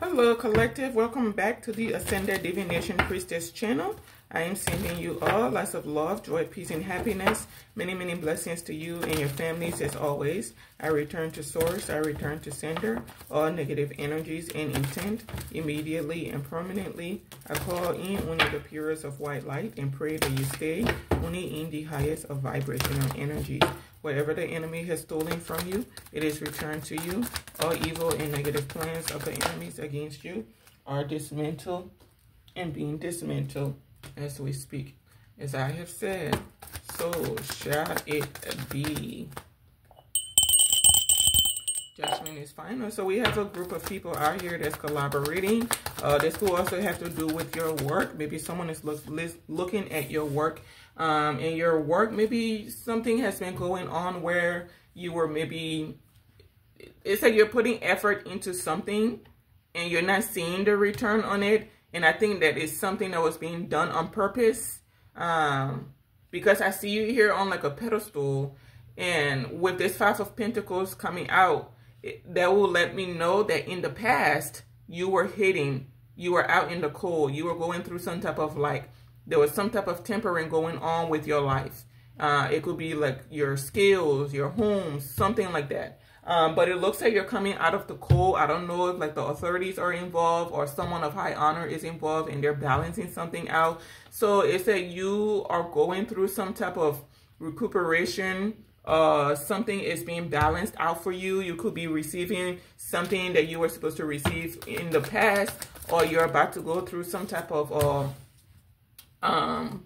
Hello, collective. Welcome back to the Ascended Divination Priestess channel. I am sending you all lots of love, joy, peace, and happiness. Many, many blessings to you and your families as always. I return to source. I return to sender. All negative energies and intent immediately and permanently. I call in one of the purest of white light and pray that you stay only in the highest of vibrational energies. Whatever the enemy has stolen from you, it is returned to you. All evil and negative plans of the enemies against you are dismantled and being dismantled as we speak. As I have said, so shall it be. Judgment is final. So we have a group of people out here that's collaborating. Uh, this will also have to do with your work. Maybe someone is look, looking at your work. Um, in your work, maybe something has been going on where you were maybe, it's like you're putting effort into something and you're not seeing the return on it and I think that is something that was being done on purpose. Um, because I see you here on like a pedestal. And with this Five of Pentacles coming out, it, that will let me know that in the past, you were hitting, you were out in the cold, you were going through some type of like, there was some type of tempering going on with your life. Uh, it could be like your skills, your home, something like that. Um, but it looks like you're coming out of the cold. I don't know if like the authorities are involved or someone of high honor is involved and they're balancing something out. So it's that you are going through some type of recuperation. Uh, something is being balanced out for you. You could be receiving something that you were supposed to receive in the past or you're about to go through some type of uh, um,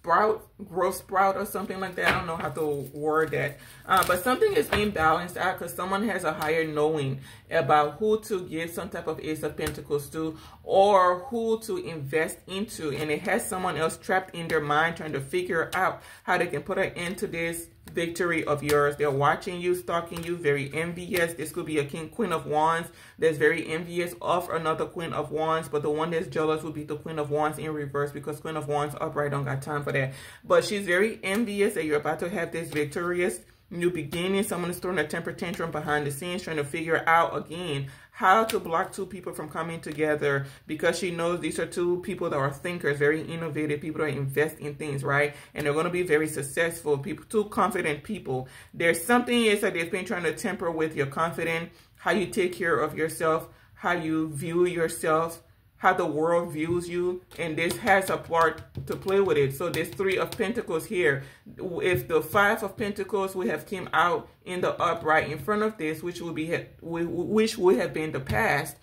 sprout, growth sprout or something like that. I don't know how to word that. Uh, but something is being balanced out because someone has a higher knowing about who to give some type of Ace of Pentacles to or who to invest into. And it has someone else trapped in their mind trying to figure out how they can put an end to this victory of yours. They're watching you, stalking you, very envious. This could be a king, queen of wands that's very envious of another queen of wands. But the one that's jealous would be the queen of wands in reverse because queen of wands upright don't got time for that. But she's very envious that you're about to have this victorious new beginning. Someone is throwing a temper tantrum behind the scenes, trying to figure out again how to block two people from coming together because she knows these are two people that are thinkers, very innovative, people that invest in things, right? And they're going to be very successful, people, two confident people. There's something is that they've been trying to temper with your confidence, how you take care of yourself, how you view yourself, how the world views you and this has a part to play with it. So this three of pentacles here. If the five of pentacles would have came out in the upright in front of this which would be which would have been the past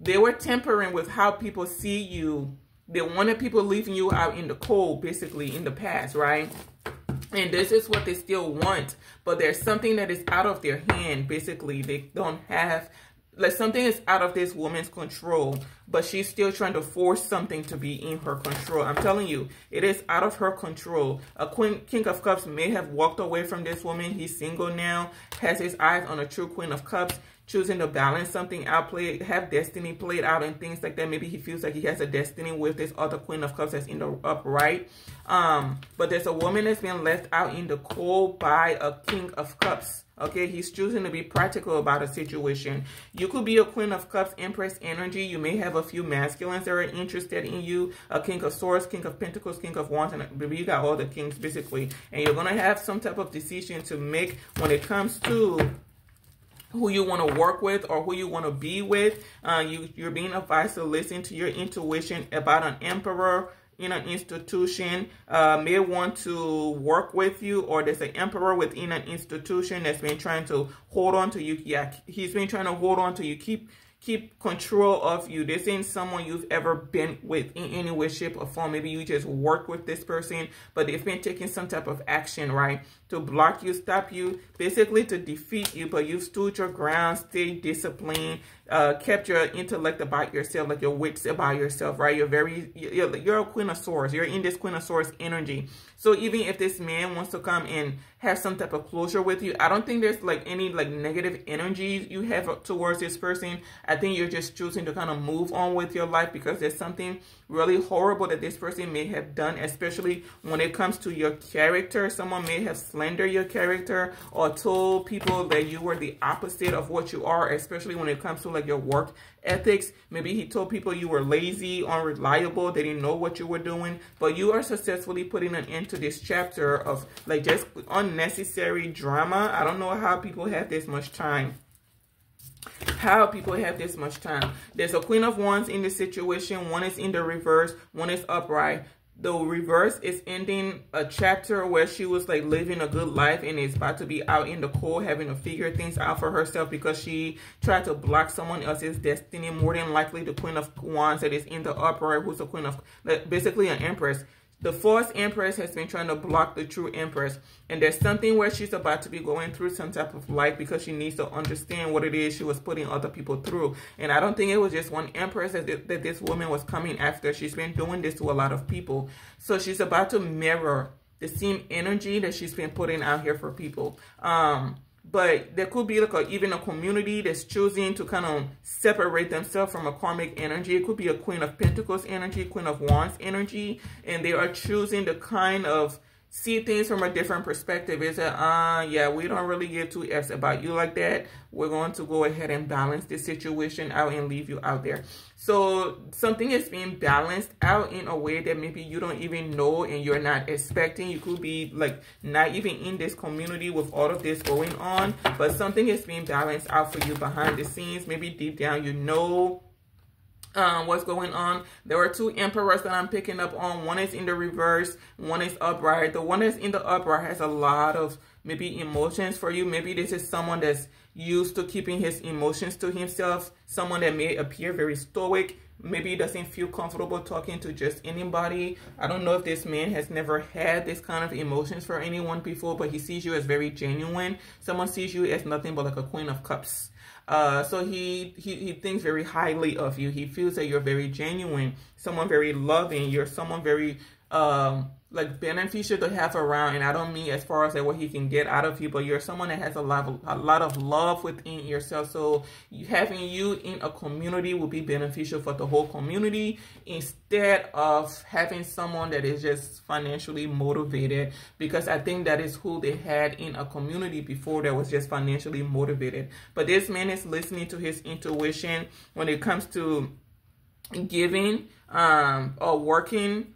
they were tempering with how people see you. They wanted people leaving you out in the cold basically in the past right? And this is what they still want but there's something that is out of their hand basically. They don't have like something is out of this woman's control, but she's still trying to force something to be in her control. I'm telling you, it is out of her control. A queen, King of Cups may have walked away from this woman. He's single now, has his eyes on a true Queen of Cups choosing to balance something out, play, have destiny played out and things like that. Maybe he feels like he has a destiny with this other Queen of Cups that's in the upright. Um, but there's a woman that's been left out in the cold by a King of Cups. Okay, he's choosing to be practical about a situation. You could be a Queen of Cups, Empress energy. You may have a few masculines that are interested in you. A King of Swords, King of Pentacles, King of Wands, and you got all the kings basically. And you're going to have some type of decision to make when it comes to who you want to work with or who you want to be with. Uh, you, you're being advised to listen to your intuition about an emperor in an institution uh, may want to work with you or there's an emperor within an institution that's been trying to hold on to you. Yeah, he's been trying to hold on to you. Keep keep control of you. This ain't someone you've ever been with in any way, shape, or form. Maybe you just work with this person, but they've been taking some type of action, right? To block you, stop you, basically to defeat you, but you've stood your ground, stayed disciplined, uh, kept your intellect about yourself, like your wits about yourself, right? You're very, you're, you're a queen of swords. You're in this queen of swords energy. So even if this man wants to come and have some type of closure with you, I don't think there's like any like negative energy you have towards this person. I think you're just choosing to kind of move on with your life because there's something really horrible that this person may have done, especially when it comes to your character. Someone may have slandered your character or told people that you were the opposite of what you are, especially when it comes to like your work ethics. Maybe he told people you were lazy, unreliable, they didn't know what you were doing. But you are successfully putting an end to this chapter of like just unnecessary drama. I don't know how people have this much time how people have this much time. There's a queen of wands in this situation. One is in the reverse. One is upright the reverse is ending a chapter where she was like living a good life and is about to be out in the cold having to figure things out for herself because she tried to block someone else's destiny more than likely the queen of wands that is in the upright who's a queen of basically an empress the false empress has been trying to block the true empress. And there's something where she's about to be going through some type of life because she needs to understand what it is she was putting other people through. And I don't think it was just one empress that, that this woman was coming after. She's been doing this to a lot of people. So she's about to mirror the same energy that she's been putting out here for people. Um, but there could be like a, even a community that's choosing to kind of separate themselves from a karmic energy. It could be a Queen of Pentacles energy, Queen of Wands energy, and they are choosing the kind of see things from a different perspective. Is that, uh, yeah, we don't really give two F's about you like that. We're going to go ahead and balance this situation out and leave you out there. So something is being balanced out in a way that maybe you don't even know and you're not expecting. You could be like not even in this community with all of this going on, but something is being balanced out for you behind the scenes. Maybe deep down you know um, what's going on. There are two emperors that I'm picking up on. One is in the reverse, one is upright. The one that's in the upright has a lot of maybe emotions for you. Maybe this is someone that's used to keeping his emotions to himself. Someone that may appear very stoic. Maybe doesn't feel comfortable talking to just anybody. I don't know if this man has never had this kind of emotions for anyone before, but he sees you as very genuine. Someone sees you as nothing but like a queen of cups uh, so he, he, he thinks very highly of you. He feels that you're very genuine, someone very loving. You're someone very um, like beneficial to have around and i don't mean as far as like what he can get out of you but you're someone that has a lot of a lot of love within yourself. So having you in a community will be beneficial for the whole community instead of having someone that is just financially motivated because i think that is who they had in a community before that was just financially motivated. But this man is listening to his intuition when it comes to giving um or working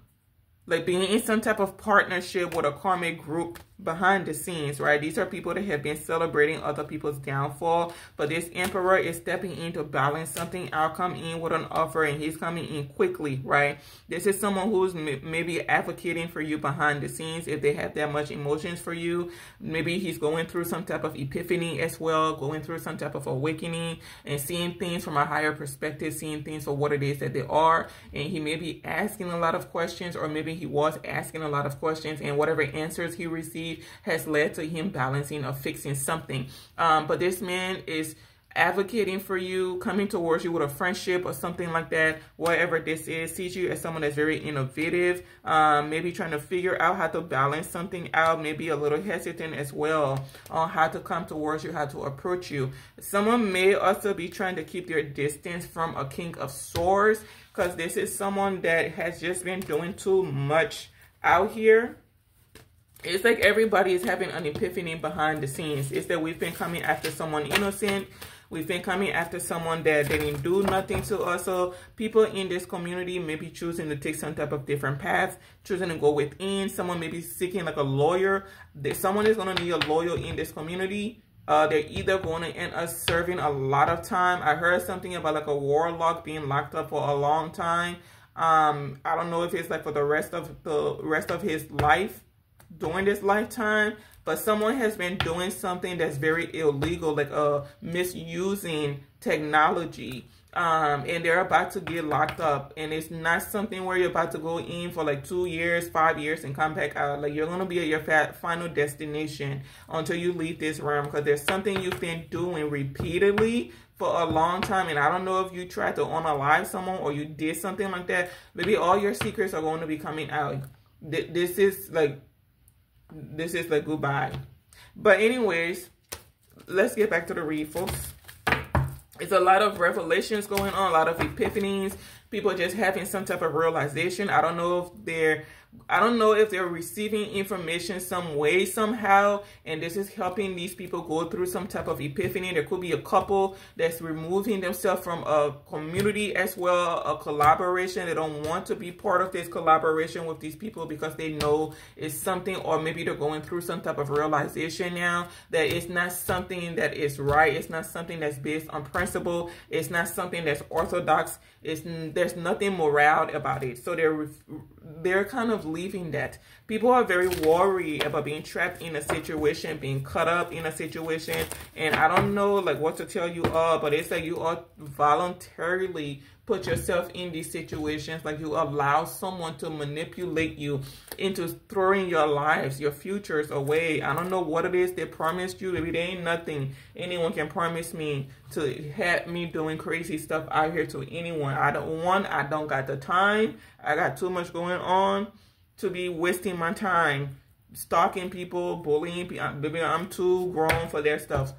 like being in some type of partnership with a karmic group behind the scenes, right? These are people that have been celebrating other people's downfall, but this emperor is stepping in to balance something I'll come in with an offer, and he's coming in quickly, right? This is someone who's maybe advocating for you behind the scenes if they have that much emotions for you. Maybe he's going through some type of epiphany as well, going through some type of awakening and seeing things from a higher perspective, seeing things for what it is that they are, and he may be asking a lot of questions, or maybe he was asking a lot of questions, and whatever answers he received has led to him balancing or fixing something. Um, but this man is advocating for you, coming towards you with a friendship or something like that, whatever this is, sees you as someone that's very innovative, um, maybe trying to figure out how to balance something out, maybe a little hesitant as well on how to come towards you, how to approach you. Someone may also be trying to keep their distance from a king of swords because this is someone that has just been doing too much out here it's like everybody is having an epiphany behind the scenes. It's that we've been coming after someone innocent. We've been coming after someone that didn't do nothing to us. So people in this community may be choosing to take some type of different path, choosing to go within. Someone may be seeking like a lawyer. Someone is going to need a lawyer in this community. Uh, they're either going to end up serving a lot of time. I heard something about like a warlock being locked up for a long time. Um, I don't know if it's like for the rest of the rest of his life during this lifetime, but someone has been doing something that's very illegal, like uh, misusing technology. Um, and they're about to get locked up. And it's not something where you're about to go in for like two years, five years, and come back out. Like you're to be at your final destination until you leave this realm because there's something you've been doing repeatedly for a long time and I don't know if you tried to unalive someone or you did something like that maybe all your secrets are going to be coming out this is like this is the goodbye. But anyways, let's get back to the read, folks. It's a lot of revelations going on, a lot of epiphanies, people just having some type of realization. I don't know if they're I don't know if they're receiving information some way, somehow, and this is helping these people go through some type of epiphany. There could be a couple that's removing themselves from a community as well, a collaboration. They don't want to be part of this collaboration with these people because they know it's something, or maybe they're going through some type of realization now that it's not something that is right. It's not something that's based on principle. It's not something that's orthodox. It's there's nothing moral about it. So they're they're kind of leaving that. People are very worried about being trapped in a situation, being cut up in a situation. And I don't know like what to tell you all, but it's like you are voluntarily put yourself in these situations like you allow someone to manipulate you into throwing your lives your futures away. I don't know what it is they promised you. Maybe there ain't nothing anyone can promise me to have me doing crazy stuff out here to anyone. I don't want i don't got the time. I got too much going on to be wasting my time stalking people bullying people uh, i'm too grown for their stuff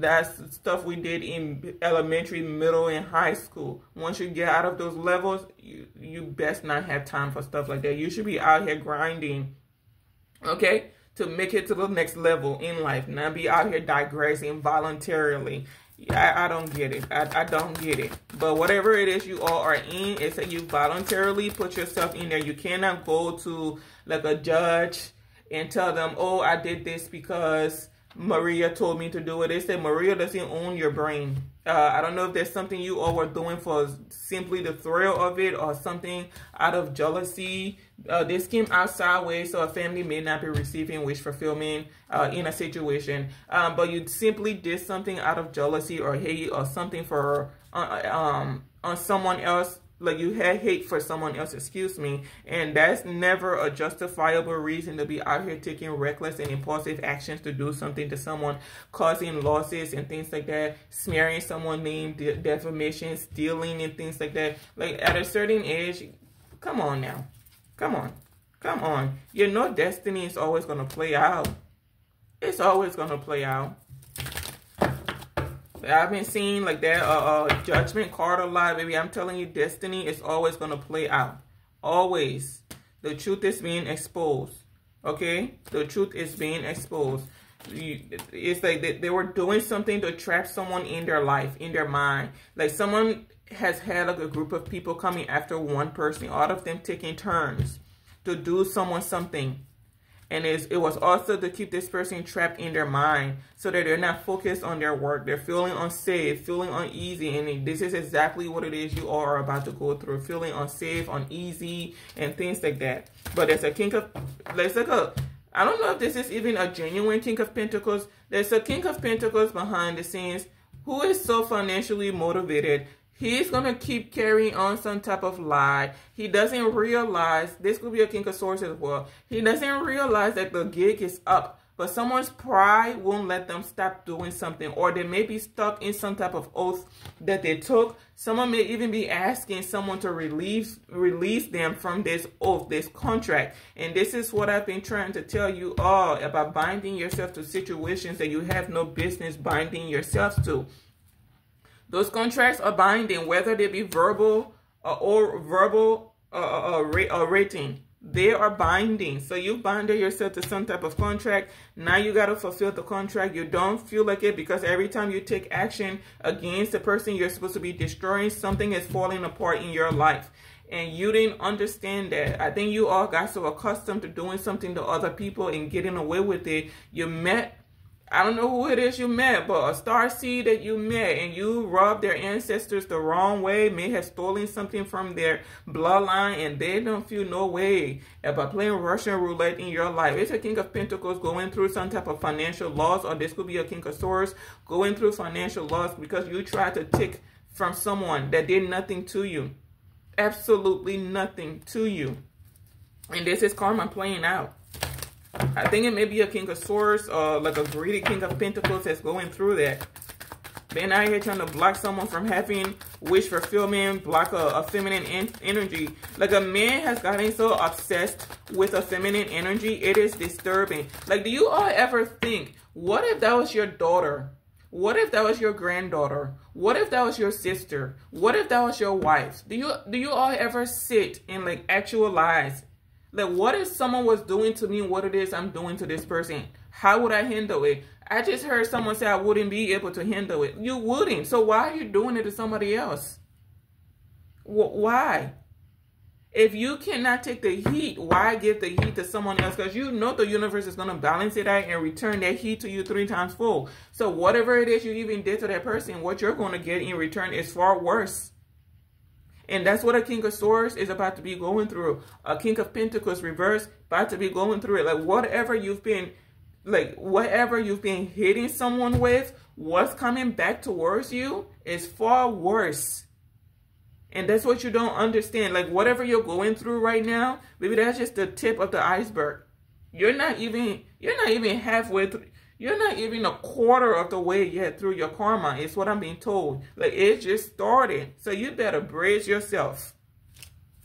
that's stuff we did in elementary, middle, and high school. Once you get out of those levels, you, you best not have time for stuff like that. You should be out here grinding, okay, to make it to the next level in life. Not be out here digressing voluntarily. I, I don't get it. I, I don't get it. But whatever it is you all are in, it's that you voluntarily put yourself in there. You cannot go to like a judge and tell them, oh, I did this because Maria told me to do it. They said Maria doesn't own your brain. Uh, I don't know if there's something you all were doing for simply the thrill of it or something out of jealousy. Uh, this came out sideways, so a family may not be receiving wish fulfillment uh, in a situation. Um, but you simply did something out of jealousy or hate or something for uh, um, on someone else like you had hate for someone else, excuse me, and that's never a justifiable reason to be out here taking reckless and impulsive actions to do something to someone, causing losses and things like that, smearing someone's name, de defamation, stealing and things like that. Like at a certain age, come on now, come on, come on. You know destiny is always going to play out. It's always going to play out. I've been seeing like that uh, uh, judgment card a lot, baby. I'm telling you, destiny is always going to play out. Always. The truth is being exposed. Okay? The truth is being exposed. You, it's like they, they were doing something to trap someone in their life, in their mind. Like someone has had like a group of people coming after one person, all of them taking turns to do someone something and it was also to keep this person trapped in their mind so that they're not focused on their work. They're feeling unsafe, feeling uneasy, and this is exactly what it is you are about to go through, feeling unsafe, uneasy, and things like that. But there's a king of, there's like I don't know if this is even a genuine king of pentacles. There's a king of pentacles behind the scenes who is so financially motivated He's going to keep carrying on some type of lie. He doesn't realize, this could be a king of swords as well. He doesn't realize that the gig is up. But someone's pride won't let them stop doing something. Or they may be stuck in some type of oath that they took. Someone may even be asking someone to release, release them from this oath, this contract. And this is what I've been trying to tell you all about binding yourself to situations that you have no business binding yourself to. Those contracts are binding, whether they be verbal uh, or verbal uh, uh, uh, uh. They are binding. So you binded yourself to some type of contract. Now you got to fulfill the contract. You don't feel like it because every time you take action against the person you're supposed to be destroying, something is falling apart in your life and you didn't understand that. I think you all got so accustomed to doing something to other people and getting away with it. You met I don't know who it is you met, but a star seed that you met and you rubbed their ancestors the wrong way, may have stolen something from their bloodline, and they don't feel no way about playing Russian roulette in your life. It's a King of Pentacles going through some type of financial loss, or this could be a King of Swords going through financial loss because you tried to take from someone that did nothing to you. Absolutely nothing to you. And this is karma playing out. I think it may be a King of Swords or like a greedy King of Pentacles that's going through that. Being out here trying to block someone from having wish fulfillment, block a, a feminine en energy. Like a man has gotten so obsessed with a feminine energy, it is disturbing. Like, do you all ever think, what if that was your daughter? What if that was your granddaughter? What if that was your sister? What if that was your wife? Do you do you all ever sit and like actualize Like, what if someone was doing to me what it is I'm doing to this person? How would I handle it? I just heard someone say I wouldn't be able to handle it. You wouldn't. So why are you doing it to somebody else? Why? If you cannot take the heat, why give the heat to someone else? Because you know the universe is going to balance it out and return that heat to you three times full. So whatever it is you even did to that person, what you're going to get in return is far worse. And that's what a King of Swords is about to be going through. A King of Pentacles reverse, about to be going through it. Like whatever you've been, like whatever you've been hitting someone with, what's coming back towards you is far worse. And that's what you don't understand. Like whatever you're going through right now, maybe that's just the tip of the iceberg. You're not even you're not even halfway through. You're not even a quarter of the way yet through your karma. It's what I'm being told. Like it just started. So you better brace yourself.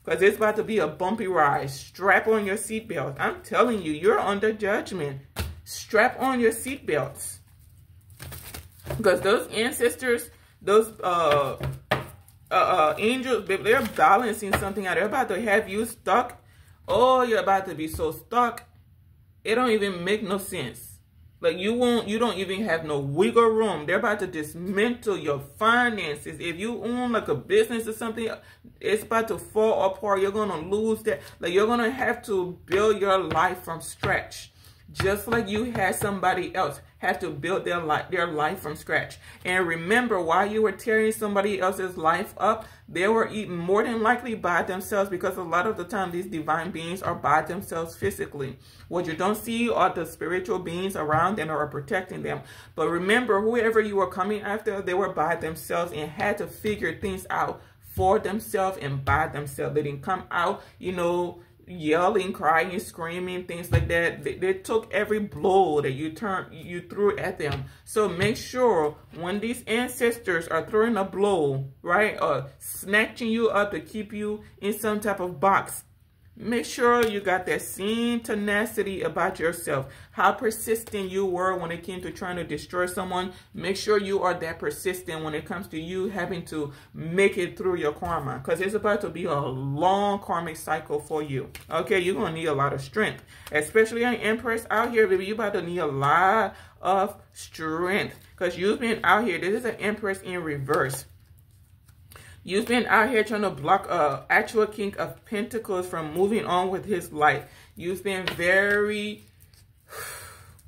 Because it's about to be a bumpy ride. Strap on your seatbelt. I'm telling you, you're under judgment. Strap on your seatbelts. Because those ancestors, those uh uh, uh, angels, they're balancing something out. They're about to have you stuck. Oh, you're about to be so stuck. It don't even make no sense. Like you won't, you don't even have no wiggle room. They're about to dismantle your finances. If you own like a business or something, it's about to fall apart. You're gonna lose that. Like you're gonna have to build your life from scratch. Just like you had somebody else have to build their life, their life from scratch. And remember, while you were tearing somebody else's life up, they were eaten more than likely by themselves because a lot of the time these divine beings are by themselves physically. What you don't see are the spiritual beings around them or protecting them. But remember, whoever you were coming after, they were by themselves and had to figure things out for themselves and by themselves. They didn't come out, you know, yelling, crying, screaming, things like that. They, they, took every blow that you turned, you threw at them. So make sure when these ancestors are throwing a blow, right, or snatching you up to keep you in some type of box, Make sure you got that same tenacity about yourself. How persistent you were when it came to trying to destroy someone. Make sure you are that persistent when it comes to you having to make it through your karma. Because it's about to be a long karmic cycle for you. Okay, you're going to need a lot of strength. Especially an Empress out here, baby. You're about to need a lot of strength. Because you've been out here. This is an Empress in reverse. You've been out here trying to block a actual king of pentacles from moving on with his life. You've been very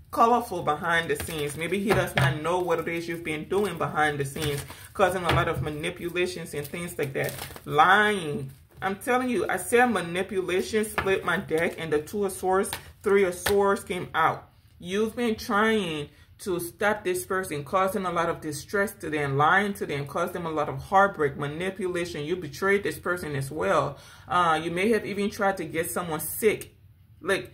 colorful behind the scenes. Maybe he does not know what it is you've been doing behind the scenes, causing a lot of manipulations and things like that. Lying. I'm telling you, I said manipulation split my deck and the two of swords, three of swords came out. You've been trying to stop this person, causing a lot of distress to them, lying to them, cause them a lot of heartbreak, manipulation. You betrayed this person as well. Uh, you may have even tried to get someone sick. Like,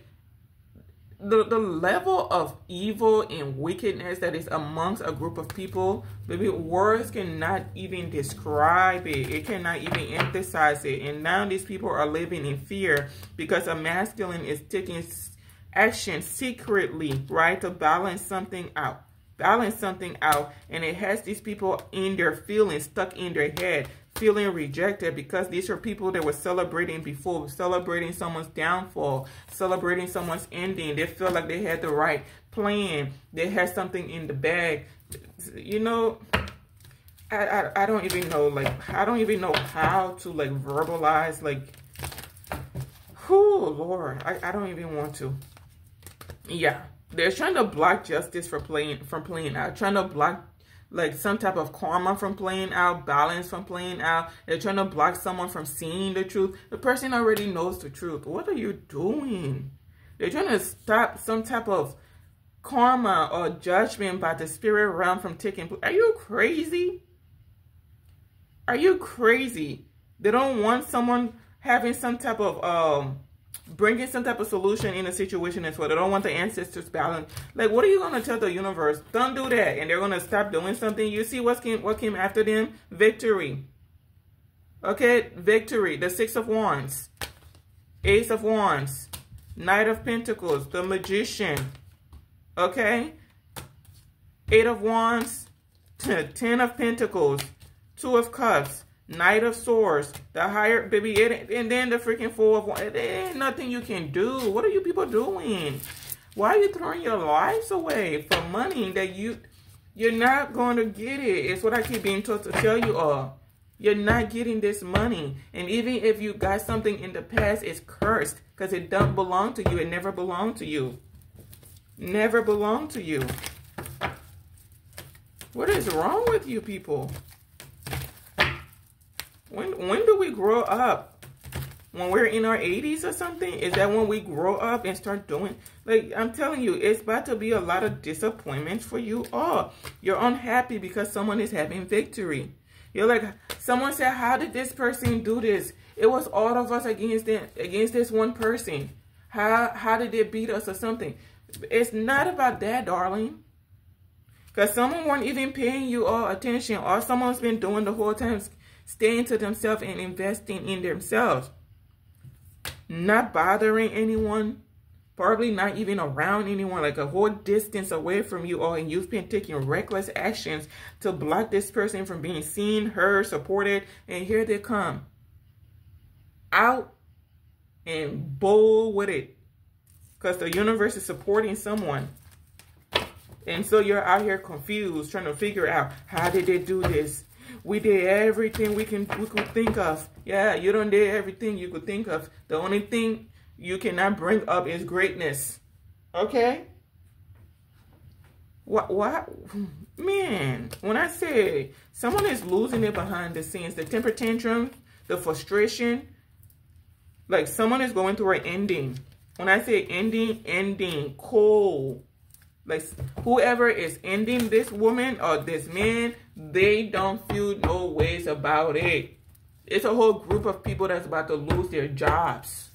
the, the level of evil and wickedness that is amongst a group of people, maybe words cannot even describe it. It cannot even emphasize it. And now these people are living in fear because a masculine is taking action secretly, right, to balance something out. Balance something out. And it has these people in their feelings, stuck in their head, feeling rejected because these are people that were celebrating before, celebrating someone's downfall, celebrating someone's ending. They feel like they had the right plan. They had something in the bag. You know, I, I, I don't even know, like, I don't even know how to, like, verbalize, like, whoo, Lord, I, I don't even want to yeah, they're trying to block justice for playing from playing out, trying to block like some type of karma from playing out, balance from playing out. They're trying to block someone from seeing the truth. The person already knows the truth. What are you doing? They're trying to stop some type of karma or judgment by the spirit realm from taking place. Are you crazy? Are you crazy? They don't want someone having some type of um bringing some type of solution in a situation as well. They don't want the ancestors balance. Like, what are you going to tell the universe? Don't do that. And they're going to stop doing something. You see what came, what came after them? Victory. Okay, victory. The Six of Wands. Ace of Wands. Knight of Pentacles. The Magician. Okay. Eight of Wands. Ten of Pentacles. Two of Cups. Knight of Swords, the higher baby, and then the freaking Four of Wands. There ain't nothing you can do. What are you people doing? Why are you throwing your lives away for money that you you're not going to get it? It's what I keep being told to tell you all. You're not getting this money. And even if you got something in the past, it's cursed because it don't belong to you. It never belonged to you. Never belonged to you. What is wrong with you people? When when do we grow up? When we're in our 80s or something? Is that when we grow up and start doing... Like, I'm telling you, it's about to be a lot of disappointments for you all. You're unhappy because someone is having victory. You're like, someone said, how did this person do this? It was all of us against them, against this one person. How, how did they beat us or something? It's not about that, darling. Because someone weren't even paying you all attention. All someone's been doing the whole time staying to themselves and investing in themselves. Not bothering anyone. Probably not even around anyone, like a whole distance away from you all. And you've been taking reckless actions to block this person from being seen, heard, supported. And here they come. Out and bold with it. Because the universe is supporting someone. And so you're out here confused, trying to figure out how did they do this? We did everything we can we could think of. Yeah, you don't did everything you could think of. The only thing you cannot bring up is greatness. Okay? What what man, when I say someone is losing it behind the scenes, the temper tantrum, the frustration, like someone is going through an ending. When I say ending, ending, cold like whoever is ending this woman or this man, they don't feel no ways about it. It's a whole group of people that's about to lose their jobs.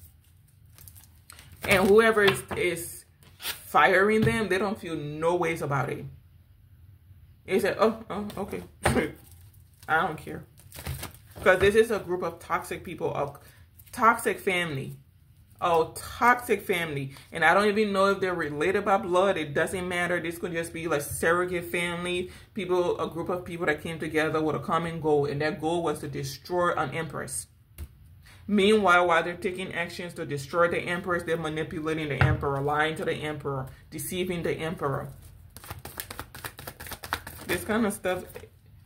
And whoever is, is firing them, they don't feel no ways about it. they like, oh, oh, okay. I don't care. Because this is a group of toxic people, a toxic family oh, toxic family. And I don't even know if they're related by blood. It doesn't matter. This could just be like surrogate family, people, a group of people that came together with a common goal. And that goal was to destroy an empress. Meanwhile, while they're taking actions to destroy the empress, they're manipulating the emperor, lying to the emperor, deceiving the emperor. This kind of stuff,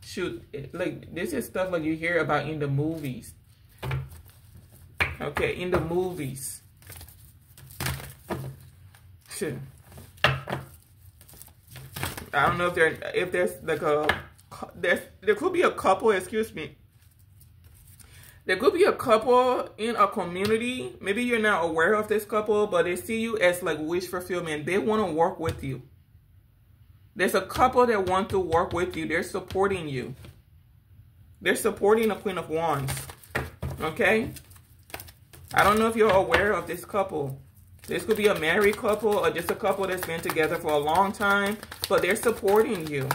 shoot, like, this is stuff like you hear about in the movies. Okay, in the movies. I don't know if there if there's like a there's there could be a couple, excuse me. There could be a couple in a community. Maybe you're not aware of this couple, but they see you as like wish fulfillment. They want to work with you. There's a couple that want to work with you. They're supporting you. They're supporting the Queen of Wands. Okay? I don't know if you're aware of this couple. This could be a married couple or just a couple that's been together for a long time, but they're supporting you.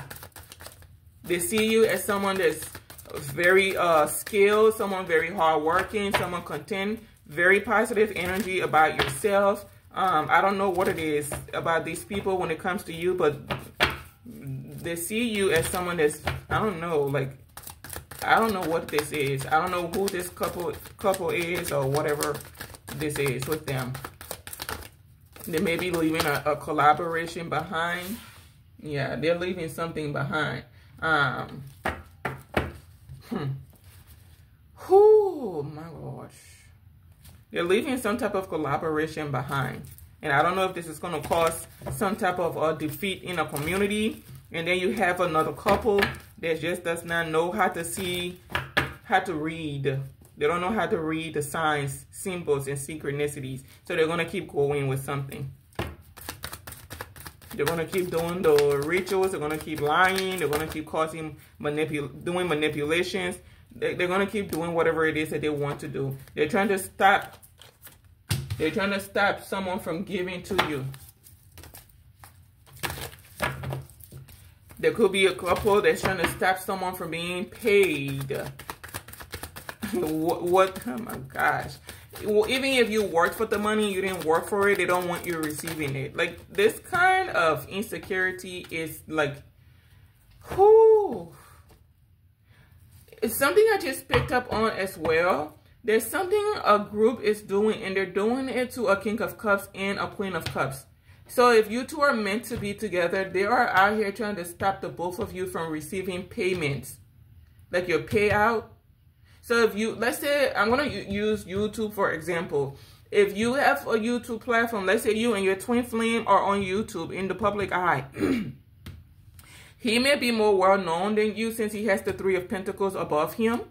They see you as someone that's very uh, skilled, someone very hardworking, someone content, very positive energy about yourself. Um, I don't know what it is about these people when it comes to you, but they see you as someone that's, I don't know, like, I don't know what this is. I don't know who this couple couple is or whatever this is with them. They may be leaving a, a collaboration behind. Yeah, they're leaving something behind. Um, hmm. Whoo, my gosh. They're leaving some type of collaboration behind. And I don't know if this is going to cause some type of uh, defeat in a community. And then you have another couple that just does not know how to see, how to read they don't know how to read the signs, symbols, and synchronicities. So they're going to keep going with something. They're going to keep doing the rituals. They're going to keep lying. They're going to keep causing manipul doing manipulations. They, they're going to keep doing whatever it is that they want to do. They're trying to stop. They're trying to stop someone from giving to you. There could be a couple that's trying to stop someone from being paid what, what, oh my gosh. Even if you worked for the money, you didn't work for it, they don't want you receiving it. Like, this kind of insecurity is like, whoo. it's something I just picked up on as well. There's something a group is doing, and they're doing it to a King of Cups and a Queen of Cups. So if you two are meant to be together, they are out here trying to stop the both of you from receiving payments, like your payout. So if you, let's say, I'm going to use YouTube for example. If you have a YouTube platform, let's say you and your twin flame are on YouTube in the public eye. he may be more well known than you since he has the Three of Pentacles above him.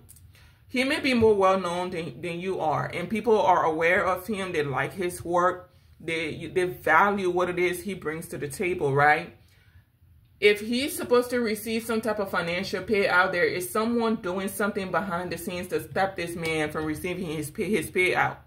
He may be more well known than, than you are. And people are aware of him. They like his work. They, they value what it is he brings to the table, right? If he's supposed to receive some type of financial payout, there is someone doing something behind the scenes to stop this man from receiving his pay, his payout.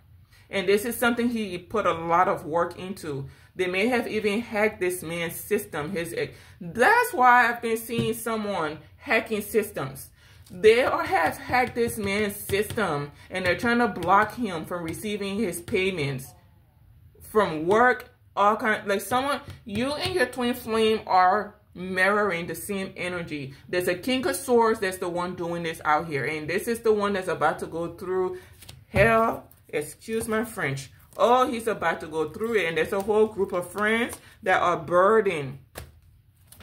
And this is something he put a lot of work into. They may have even hacked this man's system. His That's why I've been seeing someone hacking systems. They have hacked this man's system and they're trying to block him from receiving his payments from work, all kind like someone you and your twin flame are mirroring the same energy. There's a king of swords that's the one doing this out here. And this is the one that's about to go through hell excuse my French. Oh, he's about to go through it. And there's a whole group of friends that are burdened.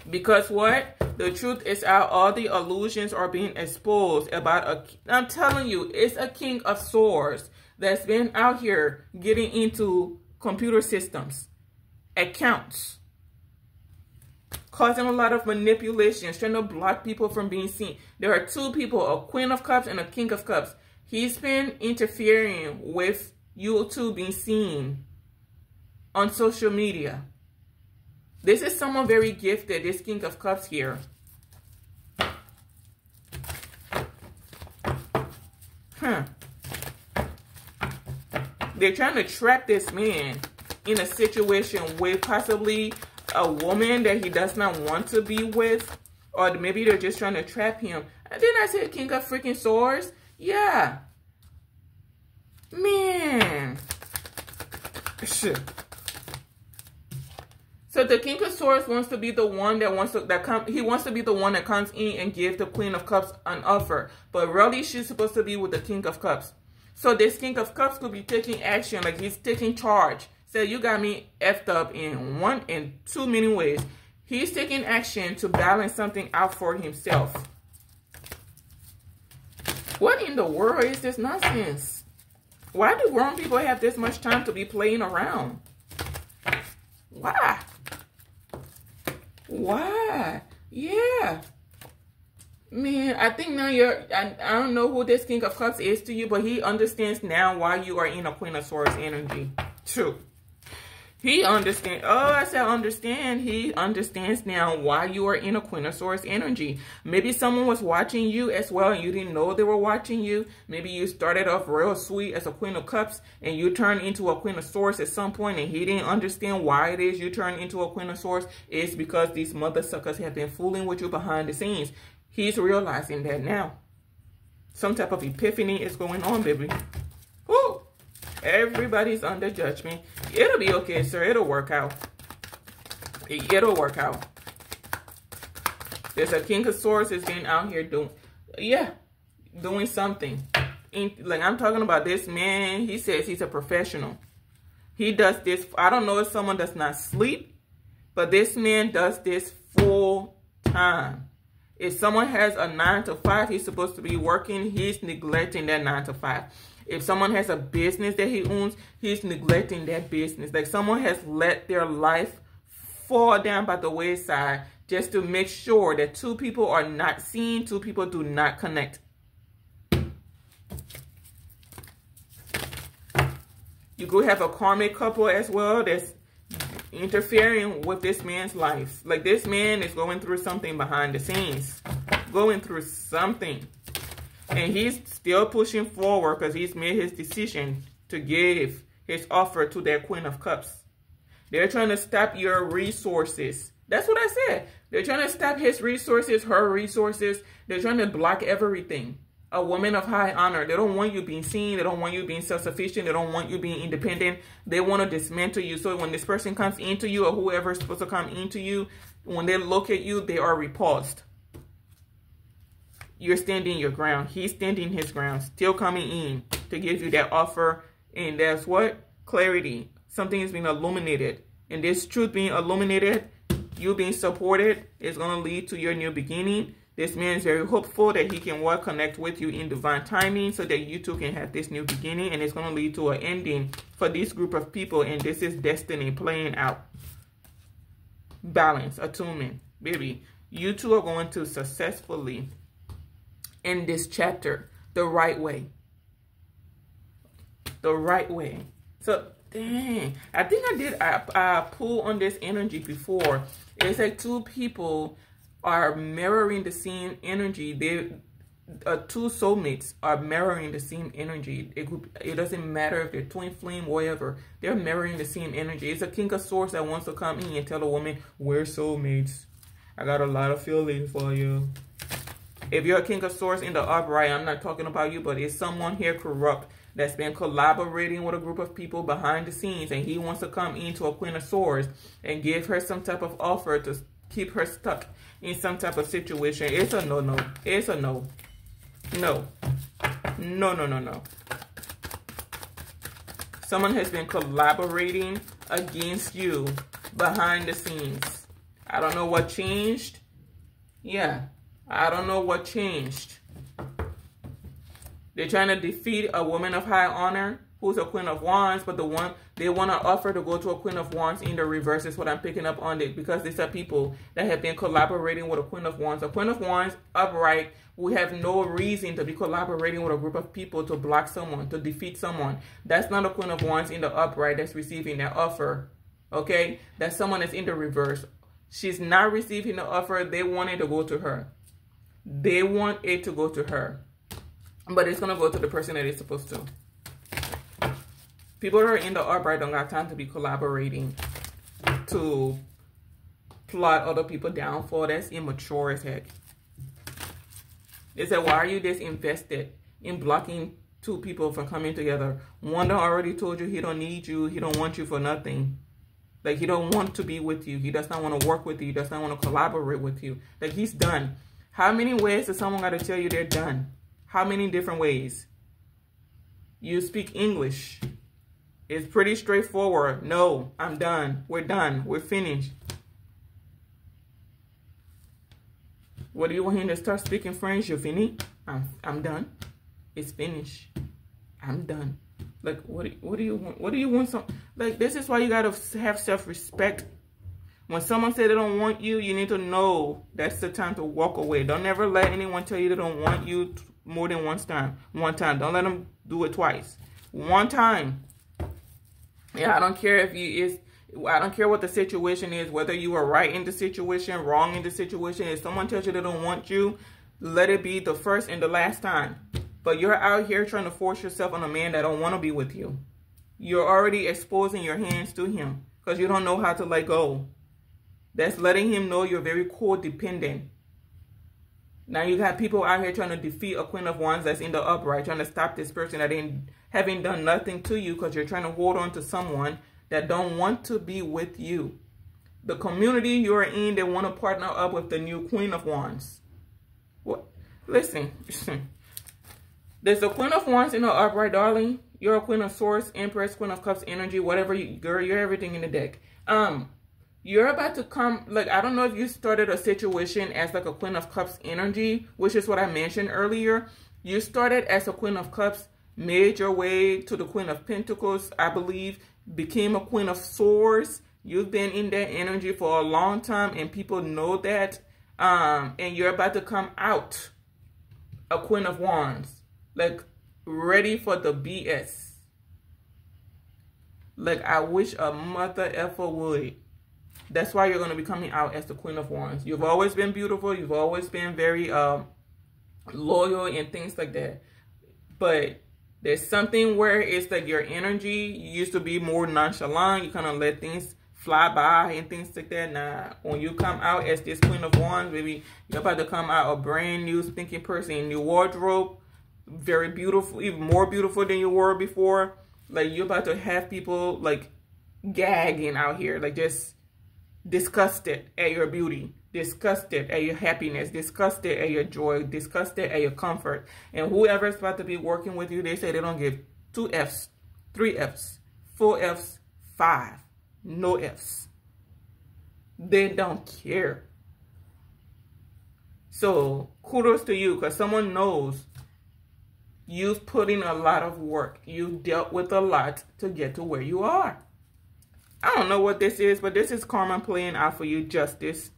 Because what? The truth is out. All the illusions are being exposed about a... I'm telling you, it's a king of swords that's been out here getting into computer systems, accounts, causing a lot of manipulations, trying to block people from being seen. There are two people, a queen of cups and a king of cups. He's been interfering with you two being seen on social media. This is someone very gifted, this King of Cups here. Huh. They're trying to trap this man in a situation with possibly a woman that he does not want to be with. Or maybe they're just trying to trap him. And then I said King of freaking Swords. Yeah. Man. Shit. So the King of Swords wants to be the one that wants to that come he wants to be the one that comes in and give the Queen of Cups an offer. But really she's supposed to be with the King of Cups. So this King of Cups could be taking action, like he's taking charge. So you got me effed up in one and two many ways. He's taking action to balance something out for himself. What in the world is this nonsense? Why do grown people have this much time to be playing around? Why? Why? Yeah. Man, I think now you're, I, I don't know who this King of Cups is to you, but he understands now why you are in a Queen of Swords energy. True. He understand. Oh, I said understand. He understands now why you are in a Swords energy. Maybe someone was watching you as well and you didn't know they were watching you. Maybe you started off real sweet as a Queen of Cups and you turned into a Queen of Swords at some point and he didn't understand why it is you turned into a Queen of Swords. It's because these mother suckers have been fooling with you behind the scenes. He's realizing that now. Some type of epiphany is going on, baby. Everybody's under judgment. It'll be okay, sir. It'll work out. It'll work out. There's a King of Swords is getting out here doing, yeah, doing something. In, like I'm talking about this man, he says he's a professional. He does this, I don't know if someone does not sleep, but this man does this full time. If someone has a 9 to 5, he's supposed to be working, he's neglecting that 9 to 5. If someone has a business that he owns, he's neglecting that business. Like someone has let their life fall down by the wayside just to make sure that two people are not seen, two people do not connect. You could have a karmic couple as well that's interfering with this man's life. Like this man is going through something behind the scenes. Going through something. And he's still pushing forward because he's made his decision to give his offer to that Queen of Cups. They're trying to stop your resources. That's what I said. They're trying to stop his resources, her resources. They're trying to block everything. A woman of high honor. They don't want you being seen. They don't want you being self-sufficient. They don't want you being independent. They want to dismantle you. So when this person comes into you or whoever is supposed to come into you, when they look at you, they are repulsed. You're standing your ground. He's standing his ground, still coming in to give you that offer. And that's what? Clarity. Something is being illuminated. And this truth being illuminated, you being supported, is going to lead to your new beginning. This man is very hopeful that he can well connect with you in divine timing so that you two can have this new beginning. And it's going to lead to an ending for this group of people. And this is destiny playing out. Balance, attunement. Baby, you two are going to successfully in this chapter the right way. The right way. So, dang. I think I did I, I pull on this energy before. It's like two people are mirroring the same energy. They uh, two soulmates are mirroring the same energy. It, it doesn't matter if they're twin flame, whatever. They're mirroring the same energy. It's a king of swords that wants to come in and tell a woman, we're soulmates. I got a lot of feelings for you. If you're a king of swords in the upright, I'm not talking about you, but is someone here corrupt that's been collaborating with a group of people behind the scenes and he wants to come into a queen of swords and give her some type of offer to keep her stuck in some type of situation. It's a no-no. It's a no. No. No, no, no, no. Someone has been collaborating against you behind the scenes. I don't know what changed. Yeah, I don't know what changed. They're trying to defeat a woman of high honor who's a queen of wands, but the one they want to offer to go to a queen of wands in the reverse is what I'm picking up on it because these are people that have been collaborating with a queen of wands. A queen of wands upright, we have no reason to be collaborating with a group of people to block someone, to defeat someone. That's not a queen of wands in the upright that's receiving that offer. Okay? That's someone that's in the reverse. She's not receiving the offer. They wanted to go to her. They want it to go to her. But it's going to go to the person that it's supposed to. People that are in the upright don't got time to be collaborating to plot other people down for. That's immature as heck. They said, why are you this invested in blocking two people from coming together? One already told you he don't need you. He don't want you for nothing. Like, he don't want to be with you. He does not want to work with you. He does not want to collaborate with you. Like, he's done. How many ways does someone got to tell you they're done? How many different ways? You speak English. It's pretty straightforward. No, I'm done. We're done. We're finished. What do you want him to start speaking French? You're finished? I'm, I'm done. It's finished. I'm done. Like, what do, what do you want? What do you want? Some Like, this is why you got to have self-respect. When someone say they don't want you, you need to know that's the time to walk away. Don't ever let anyone tell you they don't want you more than one time. One time. Don't let them do it twice. One time. Yeah, I don't care if you is I don't care what the situation is, whether you are right in the situation, wrong in the situation. If someone tells you they don't want you, let it be the first and the last time. But you're out here trying to force yourself on a man that don't want to be with you. You're already exposing your hands to him because you don't know how to let go. That's letting him know you're very codependent. Now you got people out here trying to defeat a queen of wands that's in the upright, trying to stop this person that ain't having done nothing to you because you're trying to hold on to someone that don't want to be with you. The community you're in, they want to partner up with the new queen of wands. What? Listen, there's a queen of wands in the upright, darling. You're a queen of swords, empress, queen of cups, energy, whatever you, girl, you're everything in the deck. Um, you're about to come like i don't know if you started a situation as like a queen of cups energy which is what i mentioned earlier. You started as a queen of cups made your way to the queen of pentacles i believe became a queen of swords. You've been in that energy for a long time and people know that. Um and you're about to come out a queen of wands like ready for the bs like i wish a mother ever would that's why you're going to be coming out as the Queen of Wands. You've always been beautiful. You've always been very um, loyal and things like that. But there's something where it's like your energy you used to be more nonchalant. You kind of let things fly by and things like that. Now, when you come out as this Queen of Wands, maybe you're about to come out a brand new thinking person in your wardrobe. Very beautiful, even more beautiful than you were before. Like, you're about to have people, like, gagging out here. Like, just disgusted at your beauty. disgusted at your happiness, disgusted at your joy, disgusted at your comfort. And whoever's about to be working with you, they say they don't give two F's, three F's, four F's, five, no F's. They don't care. So kudos to you because someone knows you've put in a lot of work. You've dealt with a lot to get to where you are. I don't know what this is, but this is karma playing out for you, justice.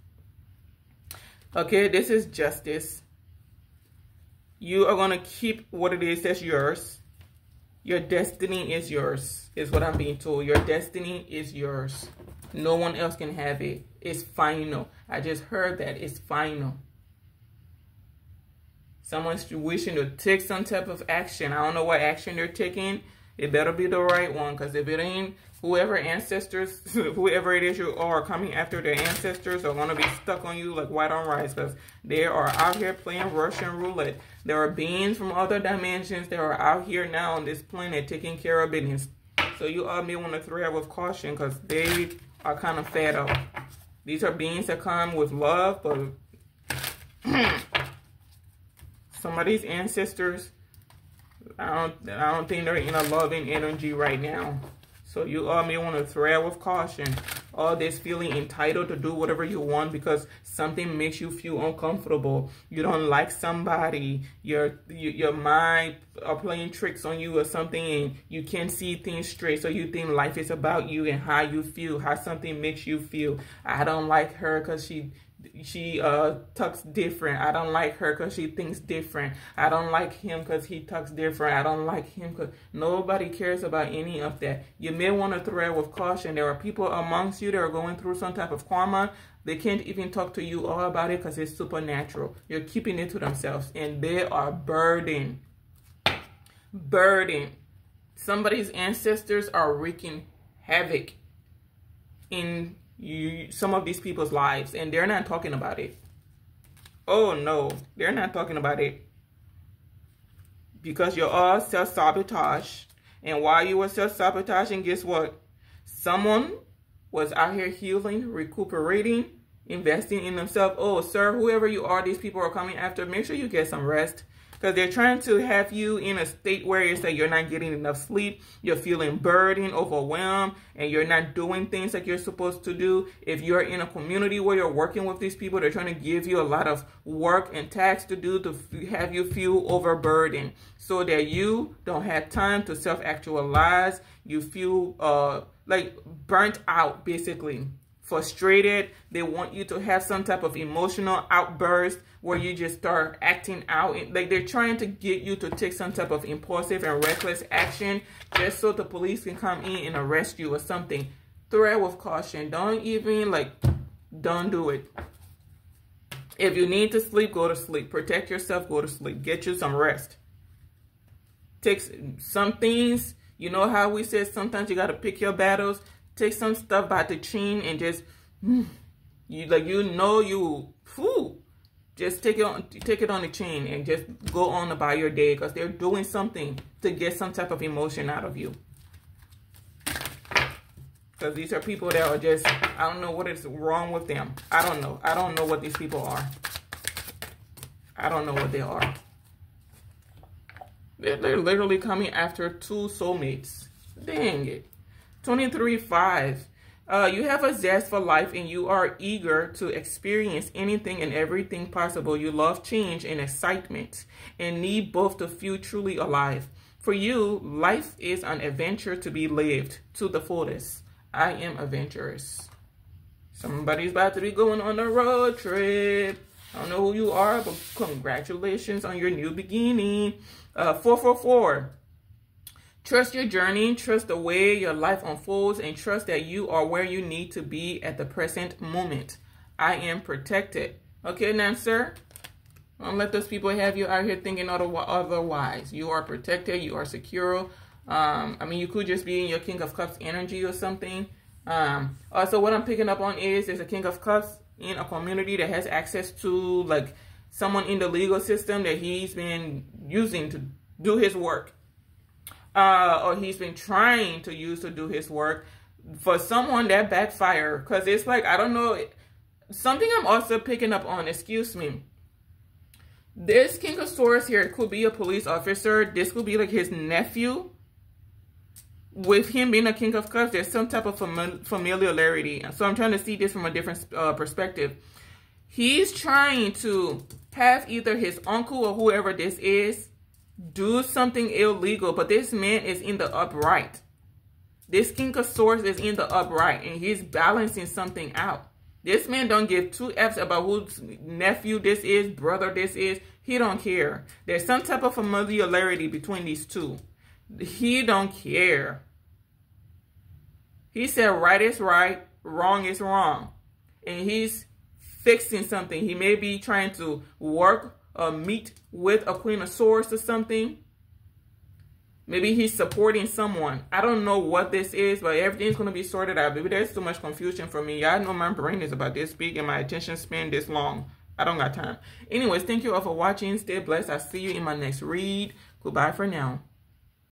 Okay, this is justice. You are going to keep what it is that's yours. Your destiny is yours, is what I'm being told. Your destiny is yours. No one else can have it. It's final. I just heard that. It's final. Someone's wishing to take some type of action. I don't know what action they're taking. It better be the right one. Because if it ain't, whoever ancestors, whoever it is you are coming after their ancestors are going to be stuck on you like white on rice because they are out here playing Russian roulette. There are beings from other dimensions that are out here now on this planet taking care of business. So you all may want to thread with caution because they are kind of fed up. These are beings that come with love, but some of these ancestors, I don't, I don't think they're in a loving energy right now. So you all may want to thread with caution. All this feeling entitled to do whatever you want because something makes you feel uncomfortable. You don't like somebody. Your your mind are playing tricks on you or something and you can't see things straight. So you think life is about you and how you feel, how something makes you feel. I don't like her because she she uh talks different. I don't like her because she thinks different. I don't like him because he talks different. I don't like him because nobody cares about any of that. You may want to thread with caution. There are people amongst you that are going through some type of karma. They can't even talk to you all about it because it's supernatural. You're keeping it to themselves and they are burdened. Burdened. Somebody's ancestors are wreaking havoc in you some of these people's lives and they're not talking about it. Oh no, they're not talking about it. Because you're all self-sabotage. And while you were self-sabotaging, guess what? Someone was out here healing, recuperating, investing in themselves. Oh, sir, whoever you are, these people are coming after. Make sure you get some rest because they're trying to have you in a state where it's like you're not getting enough sleep, you're feeling burdened, overwhelmed, and you're not doing things like you're supposed to do. If you're in a community where you're working with these people, they're trying to give you a lot of work and tasks to do to have you feel overburdened so that you don't have time to self-actualize. You feel uh, like burnt out, basically frustrated. They want you to have some type of emotional outburst where you just start acting out. Like they're trying to get you to take some type of impulsive and reckless action just so the police can come in and arrest you or something. Thread with caution. Don't even like, don't do it. If you need to sleep, go to sleep. Protect yourself, go to sleep. Get you some rest. Take some things, you know how we said sometimes you got to pick your battles take some stuff by the chin and just hmm, you like you know you whew, just take it on take it on the chin and just go on about your day because they're doing something to get some type of emotion out of you. Because these are people that are just i don't know what is wrong with them. I don't know. I don't know what these people are. I don't know what they are. They're, they're literally coming after two soulmates. Dang it 23 5. Uh, you have a zest for life and you are eager to experience anything and everything possible. You love change and excitement and need both to feel truly alive. For you, life is an adventure to be lived to the fullest. I am adventurous. Somebody's about to be going on a road trip. I don't know who you are, but congratulations on your new beginning. Uh, 444. Trust your journey, trust the way your life unfolds, and trust that you are where you need to be at the present moment. I am protected. Okay, now, sir, don't let those people have you out here thinking otherwise. You are protected. You are secure. Um, I mean, you could just be in your King of Cups energy or something. Um, also, what I'm picking up on is there's a King of Cups in a community that has access to, like, someone in the legal system that he's been using to do his work uh, or he's been trying to use to do his work for someone that backfire because it's like i don't know something I'm also picking up on, excuse me. This King of Swords here could be a police officer. This could be like his nephew. With him being a King of Cups, there's some type of fami familiarity. So I'm trying to see this from a different uh, perspective. He's trying to have either his uncle or whoever this is do something illegal, but this man is in the upright. This King of Swords is in the upright, and he's balancing something out. This man don't give two F's about whose nephew this is, brother this is. He don't care. There's some type of familiarity between these two. He don't care. He said right is right, wrong is wrong. And he's fixing something. He may be trying to work or meet with a Queen of Swords or something. Maybe he's supporting someone. I don't know what this is, but everything's going to be sorted out. Maybe there's too much confusion for me. Y'all know my brain is about this big and my attention span this long. I don't got time. Anyways, thank you all for watching. Stay blessed. I'll see you in my next read. Goodbye for now.